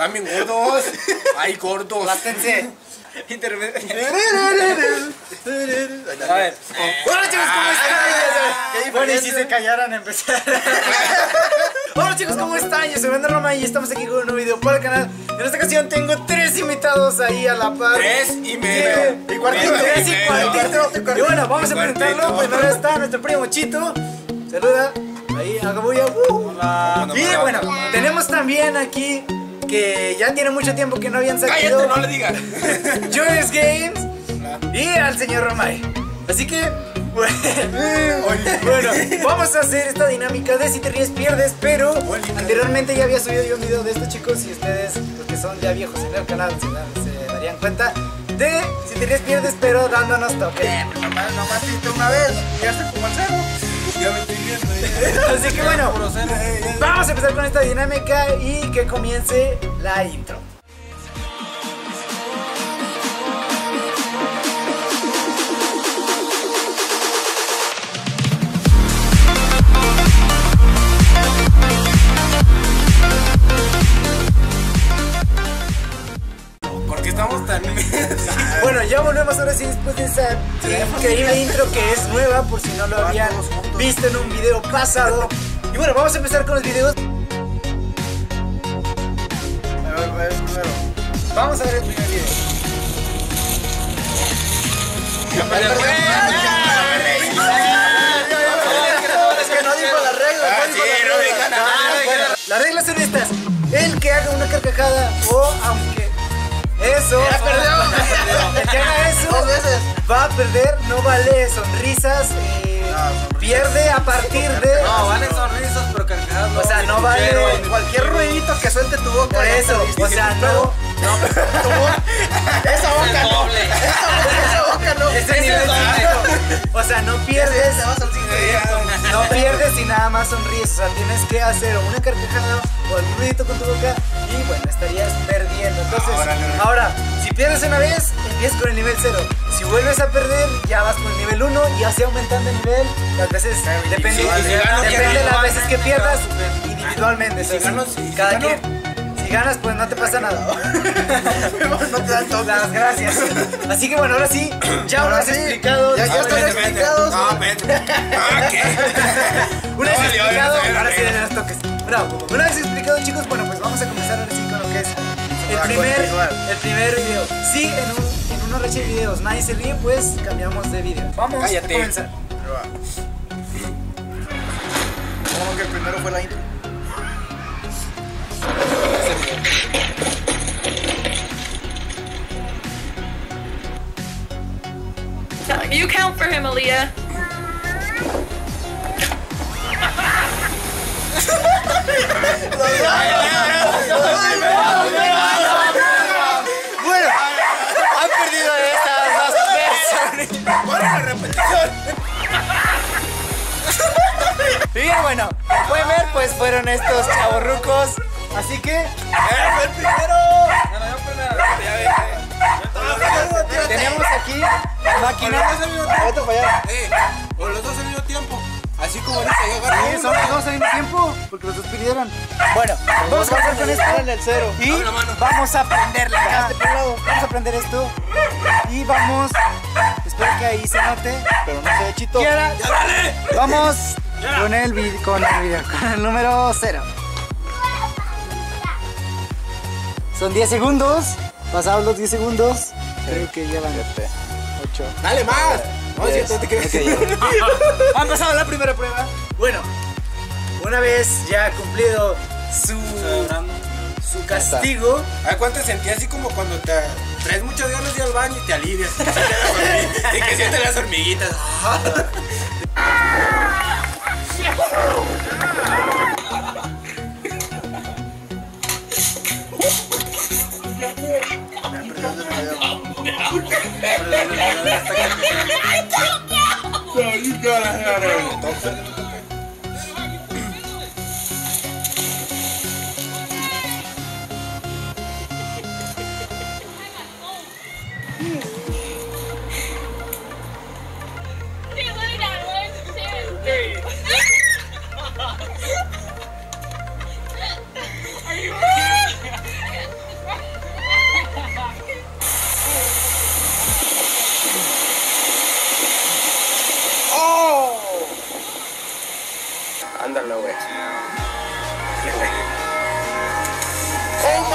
También gordos. Ay, gordos. Látense. Intermedio. A ver. Hola chicos, ¿cómo ¿Qué están? Bueno, y si se callaran a empezar. Hola chicos, ¿cómo están? Yo soy Wanda Roma y estamos aquí con un nuevo video para el canal. En esta ocasión tengo tres invitados ahí a la par. Tres y medio. Y cuartito. Tres y cuartito. Y bueno, vamos a Y cuartito. presentarlo. Primero está nuestro primo Chito. Saluda. Ahí, haga bulla. Uh. Hola. Y bueno, tenemos también aquí que ya tiene mucho tiempo que no habían salido. Cállate, no le digas. Joyous Games y al señor Romay. Así que, bueno, bueno, vamos a hacer esta dinámica de si te ríes pierdes, pero anteriormente ya había subido yo un video de esto chicos y ustedes, los que son ya viejos en el canal, se, darían cuenta de si te ríes pierdes, pero dándonos toque. Nomás, nomás hiciste una vez. Llegaste como cero. Ya me estoy viendo. Así que bueno, vamos a empezar con esta dinámica y que comience la intro. ¿Por qué estamos tan Bueno, ya volvemos ahora sí después de esa increíble intro que es nueva por si no lo habían visto en un video pasado. Y bueno, vamos a empezar con los videos. A ver, a ver, primero. Vamos a ver el primer video. Las reglas. Ah. Ah, son estas. El que haga una carcajada o aunque eso... Ya perdió. El que haga eso Dos veces. va a perder, no vale sonrisas. eh. Pierde a partir de... No, vale sonrisas, pero carcajadas O sea, no vale... Cualquier ruidito que suelte tu boca. Por eso, o sea, no... Esa boca no. Esa boca no. Ese nivel. O sea, no pierdes, no pierdes y nada más sonríes. O sea, tienes que hacer una carcajada o algún ruidito con tu boca y bueno, estarías perdiendo. Entonces, ahora, pierdes una vez, empiezas con el nivel 0. Si vuelves a perder, ya vas con el nivel 1 y así aumentando el nivel. Las veces, depende, depende de las veces que pierdas individualmente. si gano, si- cada gano. quien. Si ganas, pues no te pasa nada. No te dan toques. Las gracias. Así que bueno, ahora sí, ya Ahora lo has sí, explicado. ya- ya están explicados. No. Ah, ¿qué? Una vez explicado, ahora sí denle los toques. Bravo. Una vez explicado, chicos, bueno, pues vamos a comenzar ahora sí con lo que es el A primer, continuar. el primer video. Si en, un, en una racha de videos nadie se ríe, pues cambiamos de video. Vamos Cállate. a comenzar. Ahí va. ¿Cómo que el primero fue la intro? You count for him, Aaliyah. bien, bueno, como pueden ver, pues fueron estos chavorrucos. Así que ¡Eh, fue el primero! Tenemos aquí máquina. para allá. Eh, o los dos al mismo tiempo. Así como dice, yo agarro Sí, son los dos al mismo tiempo, porque los dos pidieron. Bueno, vamos a comenzar con esto. en el cero. Y vamos a prenderla acá. Vamos a prender esto. Y vamos. Espero que ahí se note. Pero no se ve chito. Vamos con el, vid- con el video, con el número 0. Son 10 segundos. Pasados los 10 segundos. Creo que ya van. 8. ¡Dale más! No, es cierto, te crees. Han pasado la primera prueba. Bueno, una vez ya cumplido su, su castigo. ¿A cuánto sentí así como cuando te traes muchas ganas de ir al baño y te alivias? y que sientes las hormiguitas. I don't know. No, you gotta have a...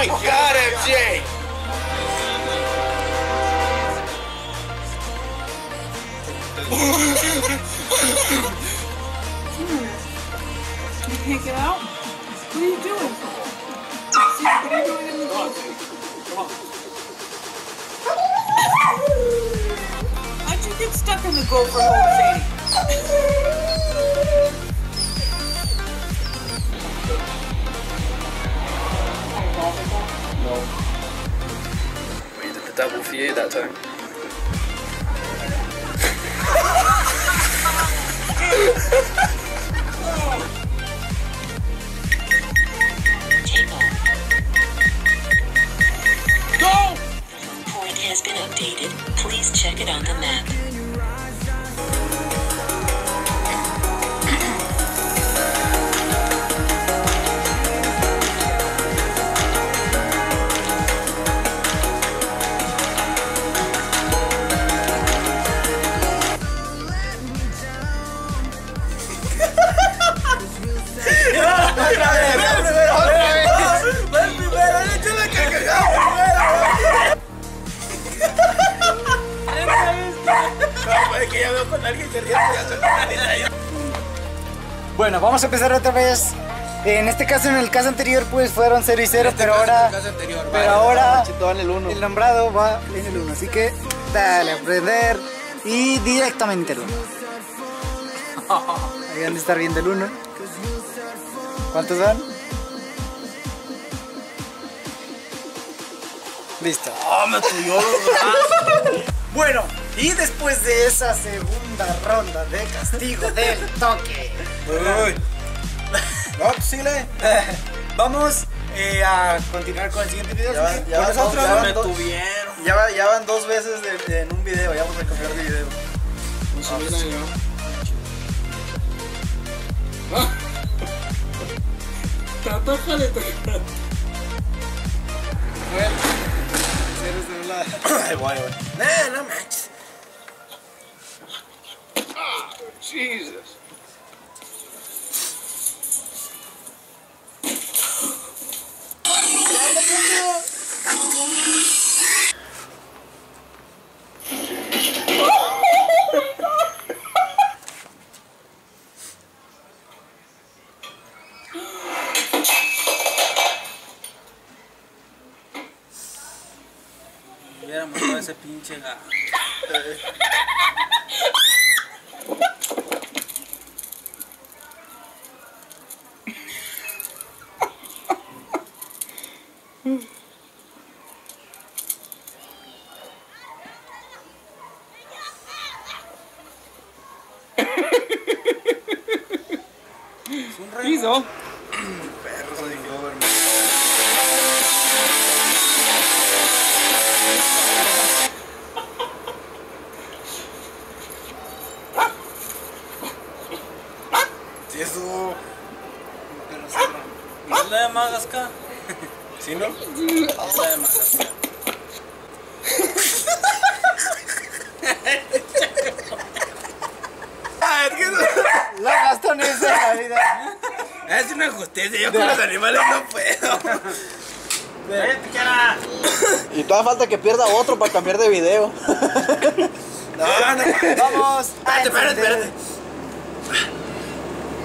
my god, MJ! Can you can't get out? What are you doing? What are you doing in the How'd you get stuck in the gopher hole, Sadie? Double for you that time. Point has been updated. Please check it on the map. Alguien que ríe, ya se me Bueno, vamos a empezar otra vez. En este caso, en el caso anterior, pues fueron 0 y 0, pero ahora. Pero ahora. Chito va en el 1. El nombrado va en el 1. Así que dale a aprender. Y directamente el 1. Ahí han de estar viendo el 1. ¿Cuántos van? Listo. Bueno, y después de esa segunda ronda de castigo del toque. Uy. No, pues. Vamos eh, a continuar con el siguiente video. Ya así van, que- ya van dos, nosotros ya van me dos- ya va- ya van dos veces de- de- en un video. Ya vamos a cambiar de video. Ay, voy, voy. No, no manches. Jesus. A ese pinche ¿Es la de Madagascar? ¿Sí, no? Es la de Madagascar. Ah, es La gastonesa de la vida. es una justicia. Yo con los animales no puedo. Y todavía falta que pierda otro para cambiar de video. No, no. Vamos. Espérate, espérate, espérate.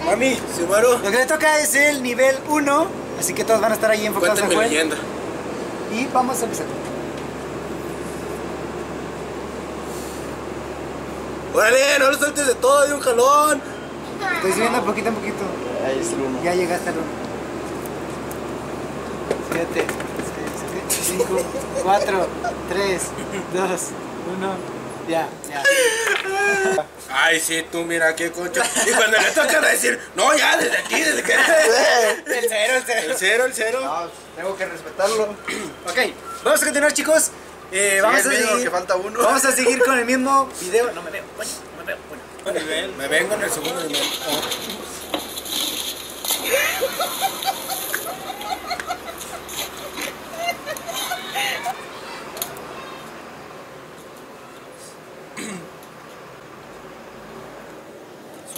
Mami, muero, Lo que le toca es el nivel 1. Así que todos van a estar ahí enfocados en juego. leyenda. Y vamos a empezar. Órale, no lo sueltes de todo de un jalón. Estoy subiendo poquito a poquito. Ahí es el uno. Ya llegaste al 1. 7, 6, 5, 4, 3, 2, 1. Ya, ya. Ay, sí, tú mira qué concha. Y cuando le tocan a decir, no, ya, desde aquí, desde que. El 0, el 0. El cero, el cero. No, tengo que respetarlo. Ok, vamos a continuar, chicos. Eh, vamos a seguir. que falta uno. Vamos a seguir con el mismo video. No me veo, coño, no me veo. Bueno. Me vengo en el segundo nivel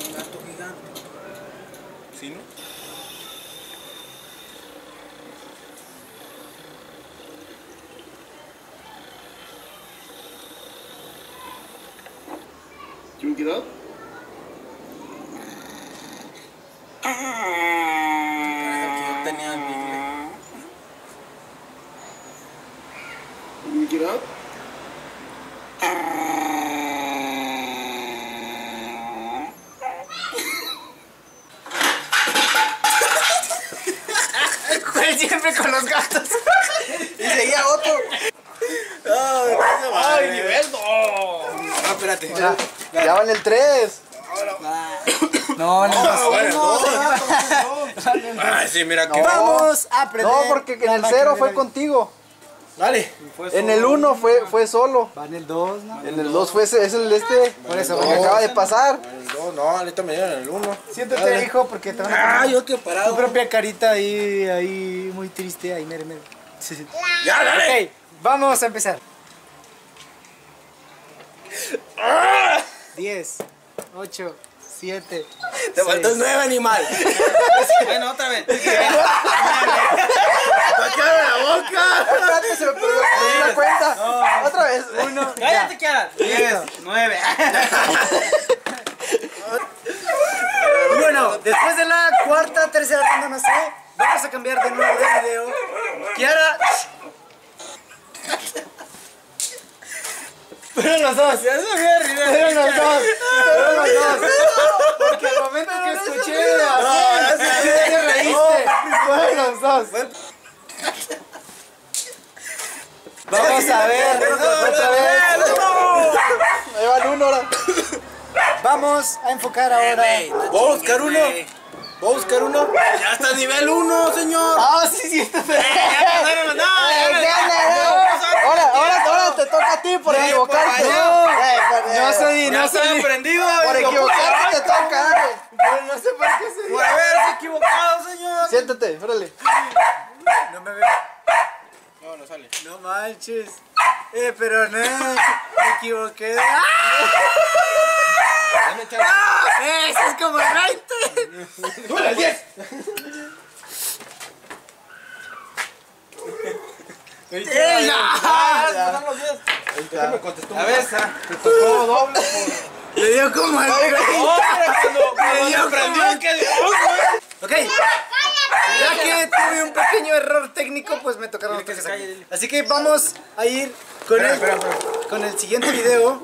un gato gigante. ¿Sí, no? get up? Yo tenía el Big Mac. When you get up? Güey, siempre con los gatos. Y seguía otro. Ay, nivel No, espérate. Ya van el 3. No, no, no. Ah, bueno, Ay, sí, mira que. Vamos a en el máquina 0 de fue contigo. Dale. En el 1 fue, fue solo. Va en el 2, ¿no? En el 2 fue ese, es el de este. Por eso, porque acaba de pasar. No, no, ahorita me dieron el 1. Siéntate, hijo, porque te van a Ah, yo tu parado. propia carita ahí, ahí, muy triste, ahí, mere, mere. Sí, sí. Ya, dale. Ok, vamos a empezar. 10, 8, 7. Te faltó el 9, animal. Bueno, otra vez. ¡Para la boca! Espérate, se me perdió la cuenta. Otra vez. Uno, Cállate, Kiara. 10, 9. Y bueno, después de la cuarta, tercera ronda, no sé, vamos a cambiar de nuevo de video. Kiara. Fueron los dos. Fueron los dos. Fueron los dos. Porque al momento que escuché así, así te reíste. Fueron los dos. Vamos a ver otra vez. Ahí van uno ahora. Vamos a enfocar ahora. Voy a buscar uno. Voy a buscar uno. Ya está nivel 1, señor. Ah, sí, sí. Ahora, ahora, ahora te toca a ti por equivocarte. No. Eh, por- No eh, soy, no estoy soy. aprendido. Por equivocarte te toca. eh. Pero no sé por qué soy. Por haberse equivocado, señor. Siéntate, espérale. No me veo. No, no sale. No manches. Eh, pero no. Me equivoqué. ¡Ah! Dame chance. ¡Eh! ¡Eso es como el 20! ¡Dale, 10! ¡Eh, no! Ah, los 10. ¿Qué me contestó? A ver, Te tocó doble. Le dio como el 20. cuando, cuando prendió que Ok. Ya que tuve un pequeño error técnico, pues me tocaron que aquí. Así que vamos a ir con el, con el siguiente video.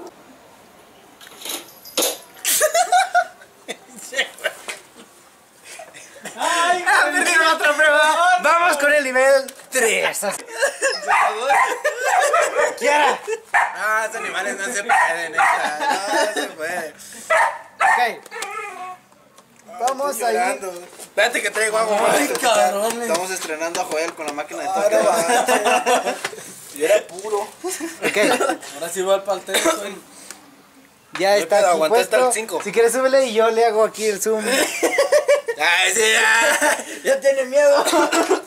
¡Ay! ¡Ah, perdieron otra prueba! Vamos con el nivel 3. Kiara. Ah, esos animales no se pueden. No, no se puede. Ok. Vamos a ir. Espérate que traigo agua. Ay, cabrón. Estamos estrenando a Joel con la máquina de toque. Y era puro. Ok. Ahora sí va al paltero. Ya está aquí aguanté hasta el puesto. cinco. Si quieres súbele y yo le hago aquí el zoom. Ay, sí, ya. Ya tiene miedo.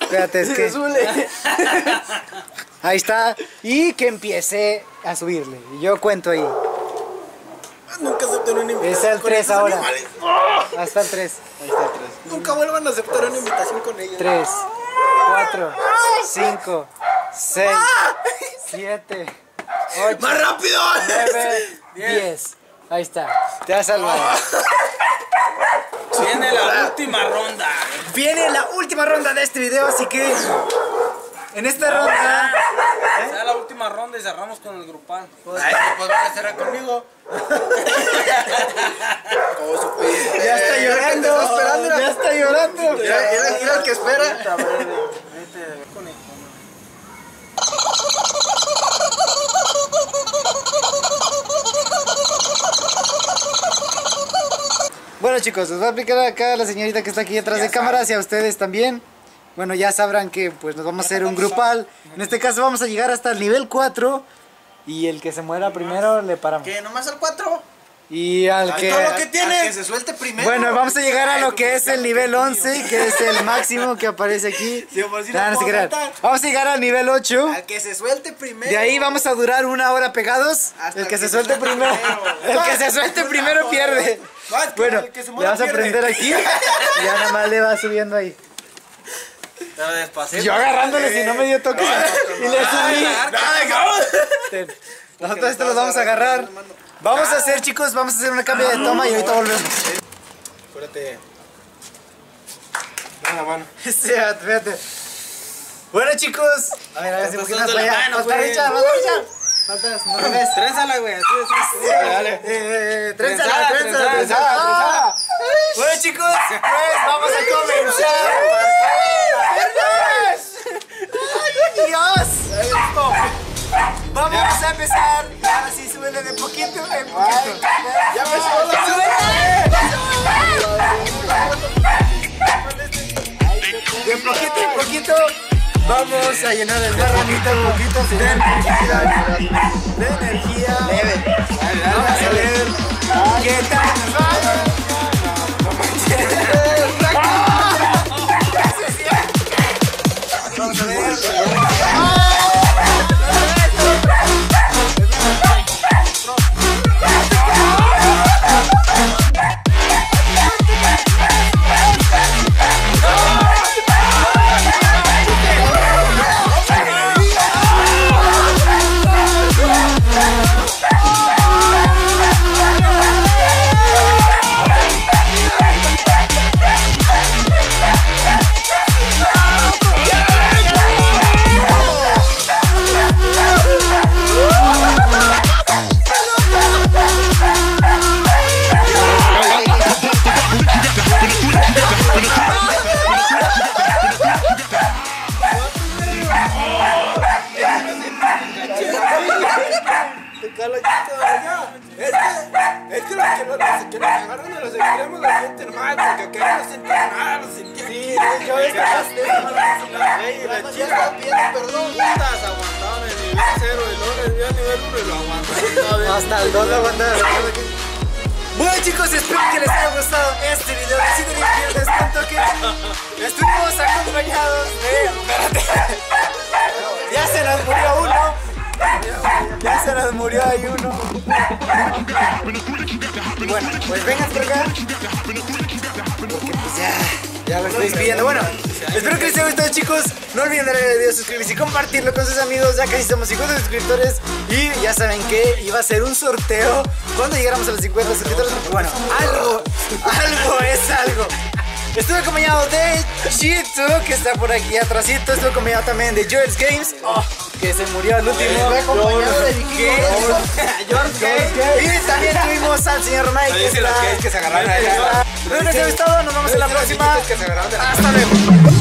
Espérate, es que. Ahí está. Y que empiece a subirle. Y yo cuento ahí. Nunca aceptan una invitación. Es el con 3 esos ahora. animales. Hasta el 3. Nunca vuelvan a aceptar una invitación con ellos. 3, 4, 5, 6, 7, 8, ¡Más rápido! 9, 10. Ahí está. Te has salvado. Viene la última ronda. Viene la última ronda de este video, así que. En esta ronda. Será la última ronda y cerramos con el grupal. Ay, pues van a cerrar conmigo. Ya está llorando. Esperando. Ya está llorando. Mira, el que espera. Bueno chicos, les voy a explicar acá a la señorita que está aquí detrás de cámaras y a ustedes también. Bueno, ya sabrán que pues nos vamos a hacer un grupal. En este caso vamos a llegar hasta el nivel 4 y el que se muera primero le paramos. ¿Qué? ¿Nomás al 4? Y al que... todo lo que Que tiene. se suelte primero. Bueno, vamos a llegar a lo que es el nivel 11, que es el máximo que aparece aquí. Sí, por si no Nah, no saltar. Vamos a llegar al nivel 8. Al que se suelte primero. De ahí vamos a durar una hora pegados. Hasta El que se suelte primero. El que se suelte primero pierde. No, que Bueno, que le vas a prender aquí. Y ya nada más le va subiendo ahí. Pero despacito. Yo agarrándole si no me dio toque. Y le subí. Nosotros esto los vamos a agarrar. Vamos a hacer, chicos, vamos a hacer una cambio de toma y ahorita volvemos. Espérate. Dame la mano. Sí, espérate. Bueno, chicos. A ver, a ver si Estás dando la allá. mano, Falta güey. Richard, falta Richard. Faltas, no lo ves. Trénsala, güey. así es. Dale, dale. Eh, eh, eh, trenzada. Bueno, chicos, pues vamos a comenzar. ¡Ay, Dios! Vamos a empezar. Ahora sí, súbele de poquito en poquito. Ya me De poquito en poquito. Vamos a llenar el barranito un poquito de energía. De energía. Vamos a ver qué tal nos va. Vamos a estuvimos acompañados de... Ya se nos murió uno. Ya se nos murió ahí uno. Bueno, pues vengan por acá. Pues ya, ya lo estoy despidiendo. Bueno, espero que les haya gustado chicos. No olviden darle al video, suscribirse y compartirlo con sus amigos. Ya casi somos 50 suscriptores. Y ya saben que iba a ser un sorteo cuando llegáramos a los 50 suscriptores. Bueno, algo, algo es algo. Estuve acompañado de Chito, que está por aquí atrásito. Estuve acompañado también de George Games, oh, que se murió al último. Estuve acompañado de. Y también tuvimos al señor Mike. que gays que se agarraron a. Espero que les haya gustado. Nos vemos en la próxima. Que Hasta luego.